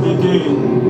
the game.